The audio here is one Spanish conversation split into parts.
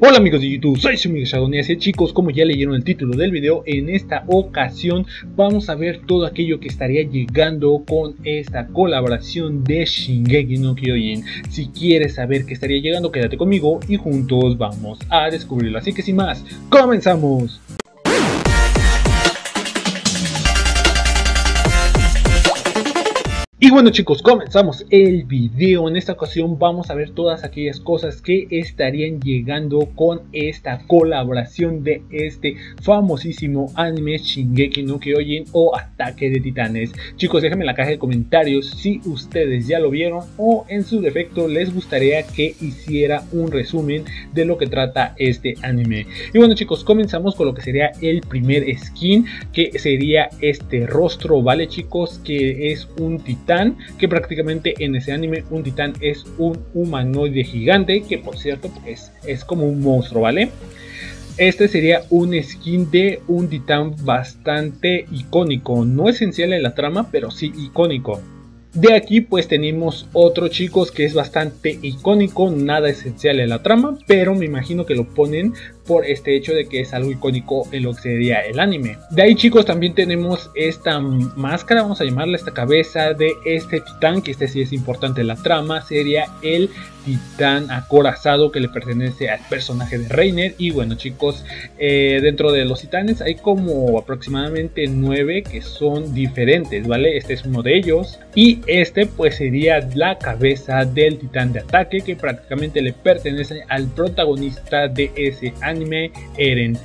Hola amigos de YouTube, soy su amigo Shadonia y chicos, como ya leyeron el título del video, en esta ocasión vamos a ver todo aquello que estaría llegando con esta colaboración de Shingeki no Kyojin. Si quieres saber qué estaría llegando, quédate conmigo y juntos vamos a descubrirlo. Así que sin más, ¡comenzamos! Y bueno chicos, comenzamos el video. En esta ocasión vamos a ver todas aquellas cosas que estarían llegando con esta colaboración de este famosísimo anime Shingeki no Kyojin o Ataque de Titanes. Chicos, déjenme en la caja de comentarios si ustedes ya lo vieron o en su defecto les gustaría que hiciera un resumen de lo que trata este anime. Y bueno chicos, comenzamos con lo que sería el primer skin, que sería este rostro, ¿vale chicos? Que es un titán que prácticamente en ese anime un titán es un humanoide gigante, que por cierto es, es como un monstruo, ¿vale? Este sería un skin de un titán bastante icónico, no esencial en la trama, pero sí icónico. De aquí pues tenemos otro chicos que es bastante icónico, nada esencial en la trama, pero me imagino que lo ponen por este hecho de que es algo icónico en lo que sería el anime. De ahí chicos también tenemos esta máscara, vamos a llamarla esta cabeza de este titán, que este sí es importante la trama, sería el titán acorazado que le pertenece al personaje de Reiner. Y bueno chicos, eh, dentro de los titanes hay como aproximadamente nueve que son diferentes, ¿vale? Este es uno de ellos. Y este pues sería la cabeza del titán de ataque que prácticamente le pertenece al protagonista de ese anime anime Eren.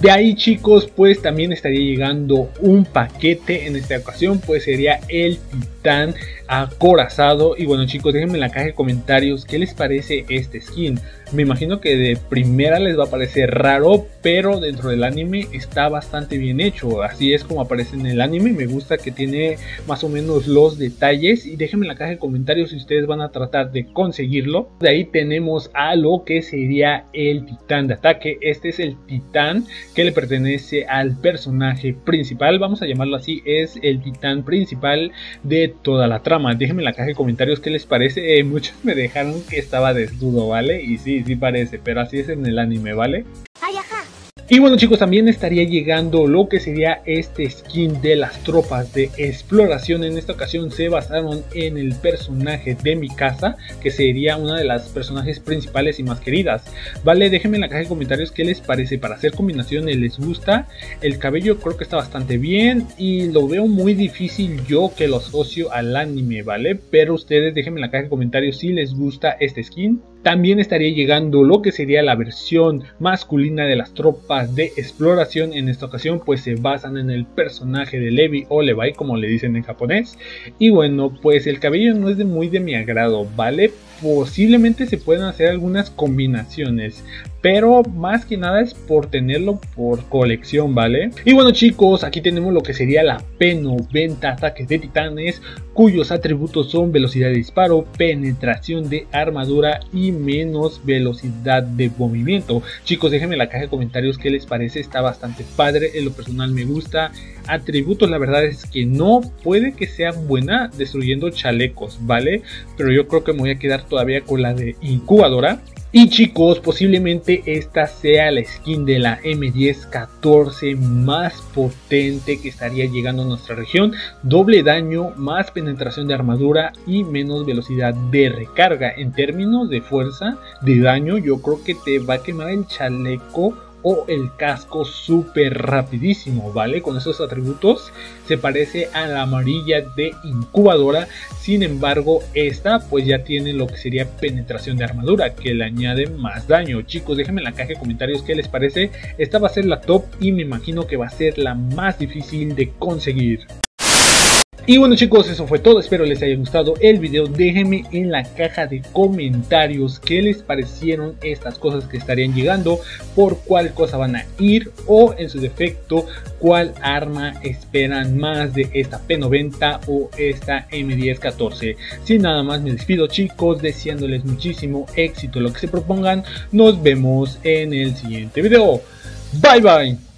De ahí chicos, pues también estaría llegando un paquete en esta ocasión, pues sería el titán acorazado. Y bueno chicos, déjenme en la caja de comentarios qué les parece este skin. Me imagino que de primera les va a parecer raro, pero dentro del anime está bastante bien hecho. Así es como aparece en el anime. Me gusta que tiene más o menos los detalles. Y déjenme en la caja de comentarios si ustedes van a tratar de conseguirlo. De ahí tenemos a lo que sería el titán de ataque. Este es el titán que le pertenece al personaje principal. Vamos a llamarlo así. Es el titán principal de toda la trama déjenme en la caja de comentarios qué les parece. Eh, muchos me dejaron que estaba desnudo, ¿vale? Y sí, sí parece, pero así es en el anime, ¿vale? Y bueno chicos, también estaría llegando lo que sería este skin de las tropas de exploración. En esta ocasión se basaron en el personaje de mi casa, que sería una de las personajes principales y más queridas. Vale, déjenme en la caja de comentarios qué les parece. Para hacer combinaciones les gusta. El cabello creo que está bastante bien y lo veo muy difícil yo que lo asocio al anime, ¿vale? Pero ustedes déjenme en la caja de comentarios si les gusta este skin. También estaría llegando lo que sería la versión masculina de las tropas de exploración. En esta ocasión pues se basan en el personaje de Levi o como le dicen en japonés. Y bueno pues el cabello no es de muy de mi agrado, ¿vale? Posiblemente se puedan hacer algunas combinaciones pero más que nada es por tenerlo por colección, ¿vale? Y bueno chicos, aquí tenemos lo que sería la P90 ataques de titanes, cuyos atributos son velocidad de disparo, penetración de armadura y menos velocidad de movimiento. Chicos, déjenme en la caja de comentarios qué les parece, está bastante padre, en lo personal me gusta. Atributos, la verdad es que no puede que sea buena destruyendo chalecos, ¿vale? Pero yo creo que me voy a quedar todavía con la de incubadora. Y chicos, posiblemente esta sea la skin de la M1014 más potente que estaría llegando a nuestra región. Doble daño, más penetración de armadura y menos velocidad de recarga. En términos de fuerza, de daño, yo creo que te va a quemar el chaleco o el casco súper rapidísimo, ¿vale? Con esos atributos se parece a la amarilla de incubadora, sin embargo esta pues ya tiene lo que sería penetración de armadura, que le añade más daño. Chicos, déjenme en la caja de comentarios qué les parece, esta va a ser la top y me imagino que va a ser la más difícil de conseguir. Y bueno chicos, eso fue todo, espero les haya gustado el video, déjenme en la caja de comentarios qué les parecieron estas cosas que estarían llegando, por cuál cosa van a ir o en su defecto cuál arma esperan más de esta P90 o esta M1014. Sin nada más me despido chicos, deseándoles muchísimo éxito lo que se propongan, nos vemos en el siguiente video, bye bye.